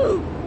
Ooh.